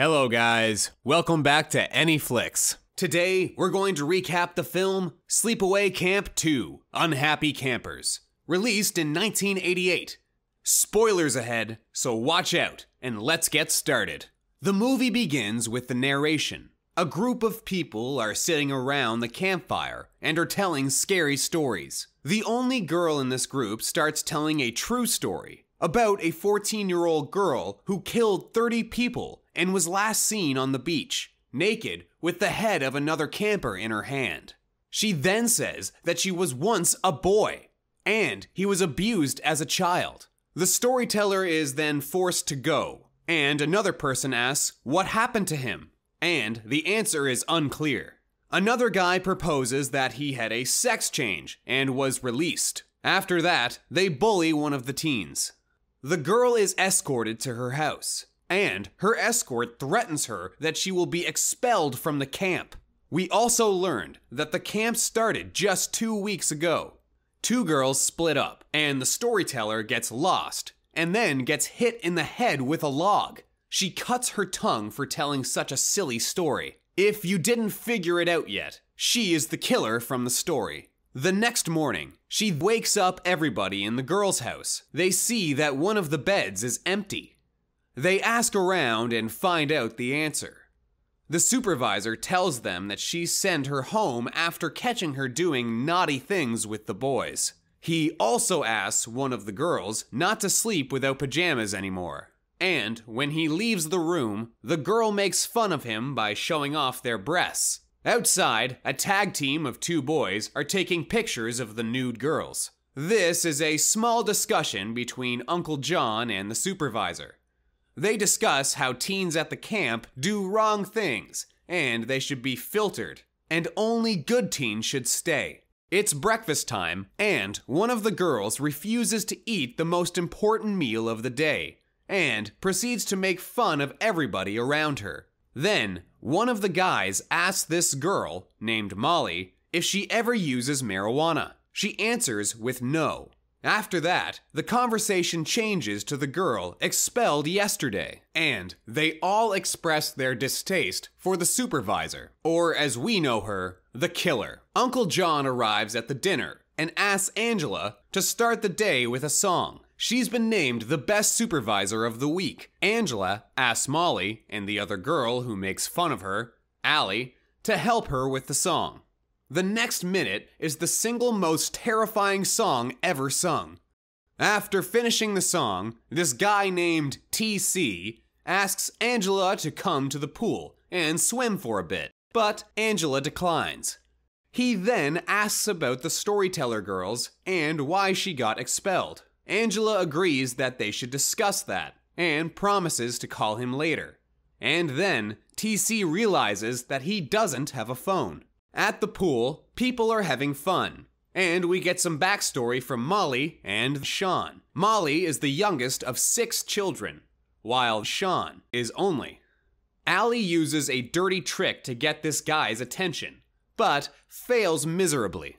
Hello, guys. Welcome back to Any Flix. Today, we're going to recap the film Sleepaway Camp 2 Unhappy Campers, released in 1988. Spoilers ahead, so watch out and let's get started. The movie begins with the narration. A group of people are sitting around the campfire and are telling scary stories. The only girl in this group starts telling a true story about a 14 year old girl who killed 30 people and was last seen on the beach, naked, with the head of another camper in her hand. She then says that she was once a boy and he was abused as a child. The storyteller is then forced to go, and another person asks, What happened to him? And the answer is unclear. Another guy proposes that he had a sex change and was released. After that, they bully one of the teens. The girl is escorted to her house, and her escort threatens her that she will be expelled from the camp. We also learned that the camp started just two weeks ago. Two girls split up, and the storyteller gets lost, and then gets hit in the head with a log. She cuts her tongue for telling such a silly story. If you didn't figure it out yet, she is the killer from the story. The next morning, she wakes up everybody in the girl's house. They see that one of the beds is empty. They ask around and find out the answer. The supervisor tells them that she sent her home after catching her doing naughty things with the boys. He also asks one of the girls not to sleep without pajamas anymore. And when he leaves the room, the girl makes fun of him by showing off their breasts. Outside, a tag team of two boys are taking pictures of the nude girls. This is a small discussion between Uncle John and the supervisor. They discuss how teens at the camp do wrong things and they should be filtered, and only good teens should stay. It's breakfast time, and one of the girls refuses to eat the most important meal of the day and proceeds to make fun of everybody around her. Then, one of the guys asks this girl, named Molly, if she ever uses marijuana. She answers with no. After that, the conversation changes to the girl expelled yesterday, and they all express their distaste for the supervisor, or as we know her, the killer. Uncle John arrives at the dinner and asks Angela to start the day with a song. She's been named the best supervisor of the week. Angela asks Molly and the other girl who makes fun of her, Allie, to help her with the song. The next minute is the single most terrifying song ever sung. After finishing the song, this guy named TC asks Angela to come to the pool and swim for a bit, but Angela declines. He then asks about the storyteller girls and why she got expelled. Angela agrees that they should discuss that and promises to call him later. And then TC realizes that he doesn't have a phone. At the pool, people are having fun. And we get some backstory from Molly and Sean. Molly is the youngest of six children, while Sean is only. Allie uses a dirty trick to get this guy's attention, but fails miserably.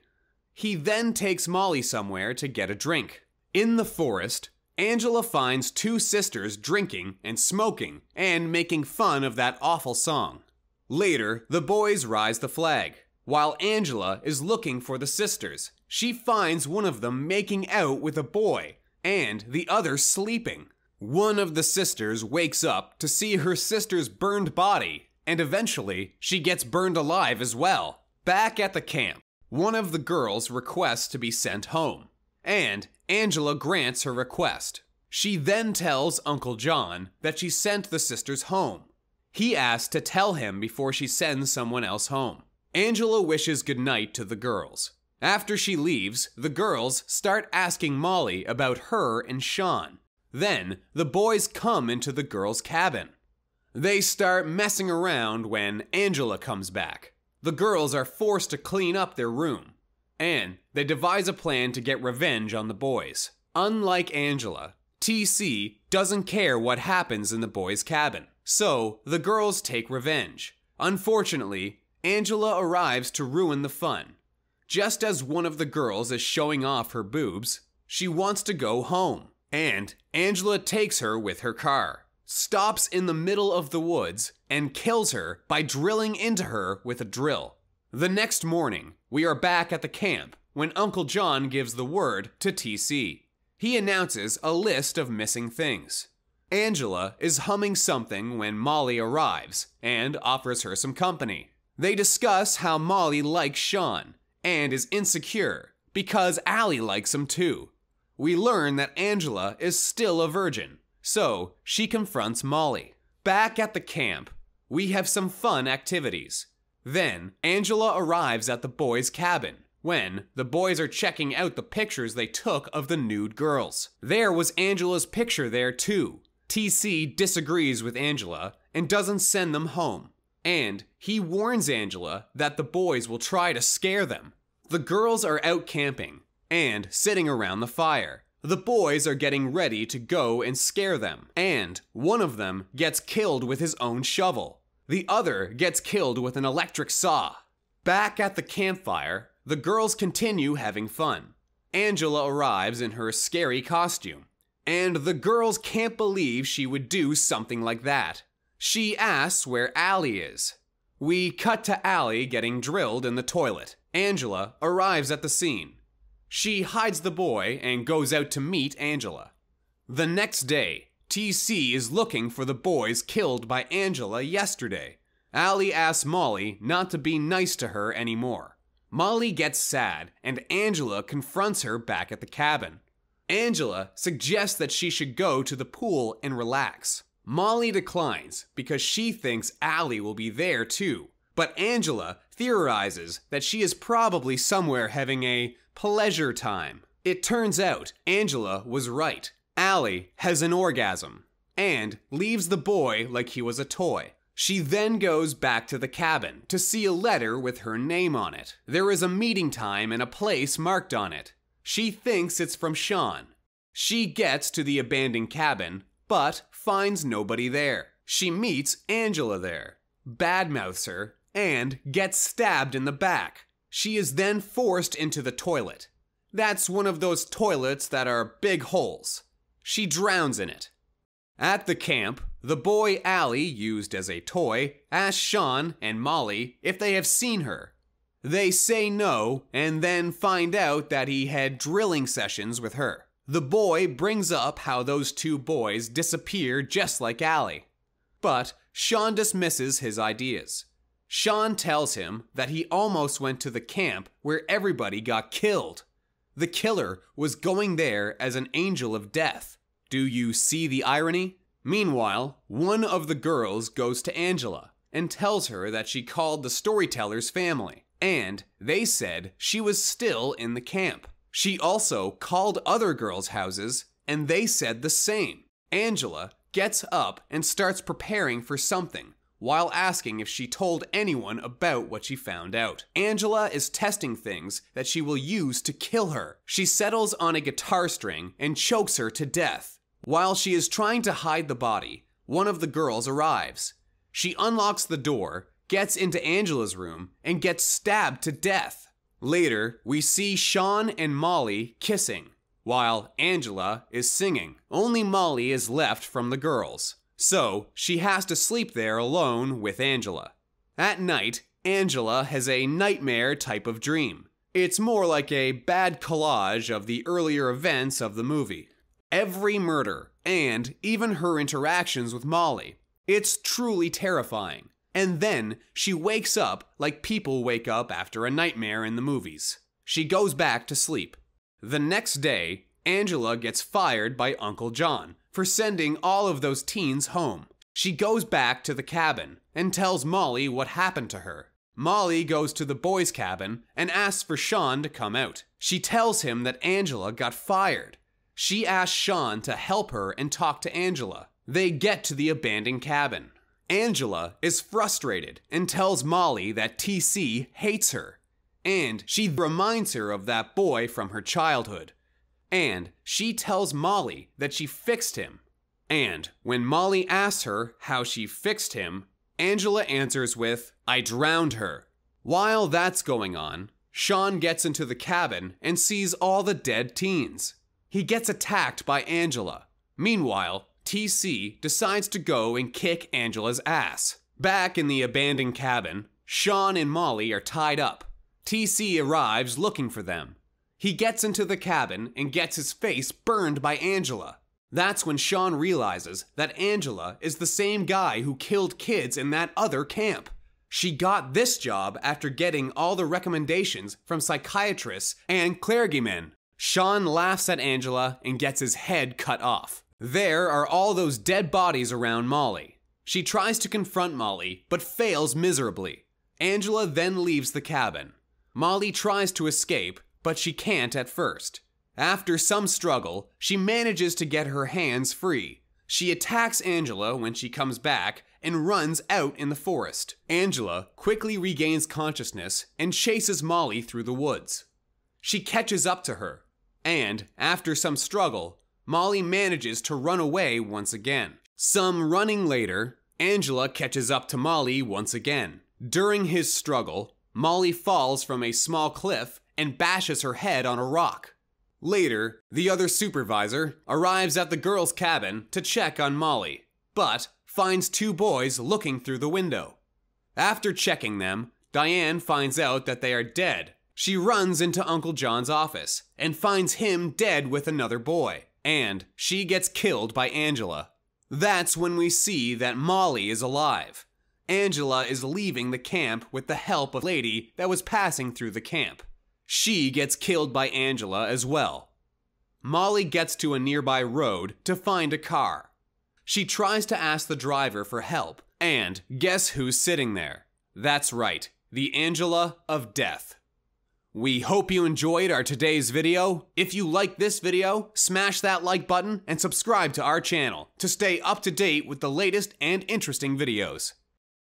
He then takes Molly somewhere to get a drink. In the forest, Angela finds two sisters drinking and smoking and making fun of that awful song. Later, the boys rise the flag. While Angela is looking for the sisters, she finds one of them making out with a boy and the other sleeping. One of the sisters wakes up to see her sister's burned body, and eventually she gets burned alive as well. Back at the camp, one of the girls requests to be sent home, and Angela grants her request. She then tells Uncle John that she sent the sisters home. He asks to tell him before she sends someone else home. Angela wishes goodnight to the girls. After she leaves, the girls start asking Molly about her and Sean. Then, the boys come into the girls' cabin. They start messing around when Angela comes back. The girls are forced to clean up their room, and they devise a plan to get revenge on the boys. Unlike Angela, TC doesn't care what happens in the boys' cabin, so the girls take revenge. Unfortunately, Angela arrives to ruin the fun. Just as one of the girls is showing off her boobs, she wants to go home, and Angela takes her with her car. stops in the middle of the woods and kills her by drilling into her with a drill. The next morning, we are back at the camp when Uncle John gives the word to TC. He announces a list of missing things. Angela is humming something when Molly arrives and offers her some company. They discuss how Molly likes Sean and is insecure because Allie likes him too. We learn that Angela is still a virgin, so she confronts Molly. Back at the camp, we have some fun activities. Then, Angela arrives at the boys' cabin when the boys are checking out the pictures they took of the nude girls. There was Angela's picture there too. TC disagrees with Angela and doesn't send them home. And he warns Angela that the boys will try to scare them. The girls are out camping and sitting around the fire. The boys are getting ready to go and scare them, and one of them gets killed with his own shovel. The other gets killed with an electric saw. Back at the campfire, the girls continue having fun. Angela arrives in her scary costume, and the girls can't believe she would do something like that. She asks where Allie is. We cut to Allie getting drilled in the toilet. Angela arrives at the scene. She hides the boy and goes out to meet Angela. The next day, TC is looking for the boys killed by Angela yesterday. Allie asks Molly not to be nice to her anymore. Molly gets sad, and Angela confronts her back at the cabin. Angela suggests that she should go to the pool and relax. Molly declines because she thinks Allie will be there too. But Angela theorizes that she is probably somewhere having a pleasure time. It turns out Angela was right. Allie has an orgasm and leaves the boy like he was a toy. She then goes back to the cabin to see a letter with her name on it. There is a meeting time and a place marked on it. She thinks it's from Sean. She gets to the abandoned cabin, but finds nobody there. She meets Angela there, badmouths her, and gets stabbed in the back. She is then forced into the toilet. That's one of those toilets that are big holes. She drowns in it. At the camp, the boy Allie, used as a toy, asks Sean and Molly if they have seen her. They say no and then find out that he had drilling sessions with her. The boy brings up how those two boys disappear just like Allie. But Sean dismisses his ideas. Sean tells him that he almost went to the camp where everybody got killed. The killer was going there as an angel of death. Do you see the irony? Meanwhile, one of the girls goes to Angela and tells her that she called the storyteller's family, and they said she was still in the camp. She also called other girls' houses, and they said the same. Angela gets up and starts preparing for something while asking if she told anyone about what she found out. Angela is testing things that she will use to kill her. She settles on a guitar string and chokes her to death. While she is trying to hide the body, one of the girls arrives. She unlocks the door, gets into Angela's room, and gets stabbed to death. Later, we see Sean and Molly kissing, while Angela is singing. Only Molly is left from the girls. So she has to sleep there alone with Angela. At night, Angela has a nightmare type of dream. It's more like a bad collage of the earlier events of the movie. Every murder, and even her interactions with Molly. It's truly terrifying. And then she wakes up like people wake up after a nightmare in the movies. She goes back to sleep. The next day, Angela gets fired by Uncle John for sending all of those teens home. She goes back to the cabin and tells Molly what happened to her. Molly goes to the boys' cabin and asks for Sean to come out. She tells him that Angela got fired. She asks Sean to help her and talk to Angela. They get to the abandoned cabin. Angela is frustrated and tells Molly that TC hates her. And she reminds her of that boy from her childhood and she tells Molly that she fixed him. And when Molly asks her how she fixed him, Angela answers with, I drowned her. While that's going on, Sean gets into the cabin and sees all the dead teens. He gets attacked by Angela. Meanwhile, TC decides to go and kick Angela's ass. Back in the abandoned cabin, Sean and Molly are tied up. TC arrives looking for them. He gets into the cabin and gets his face burned by Angela. That's when Sean realizes that Angela is the same guy who killed kids in that other camp. She got this job after getting all the recommendations from psychiatrists and clergymen. Sean laughs at Angela and gets his head cut off. There are all those dead bodies around Molly. She tries to confront Molly, but fails miserably. Angela then leaves the cabin. Molly tries to escape, but she can't at first. After some struggle, she manages to get her hands free. She attacks Angela when she comes back and runs out in the forest. Angela quickly regains consciousness and chases Molly through the woods. She catches up to her, and after some struggle, Molly manages to run away once again. Some running later, Angela catches up to Molly once again. During his struggle, Molly falls from a small cliff and bashes her head on a rock. Later, the other supervisor arrives at the girls' cabin to check on Molly, but finds two boys looking through the window. After checking them, Diane finds out that they are dead. She runs into Uncle John's office and finds him dead with another boy, and she gets killed by Angela. That's when we see that Molly is alive. Angela is leaving the camp with the help of a lady that was passing through the camp. She gets killed by Angela as well. Molly gets to a nearby road to find a car. She tries to ask the driver for help, and guess who's sitting there? That's right, the Angela of Death. We hope you enjoyed our today's video. If you liked this video, smash that like button and subscribe to our channel to stay up to date with the latest and interesting videos.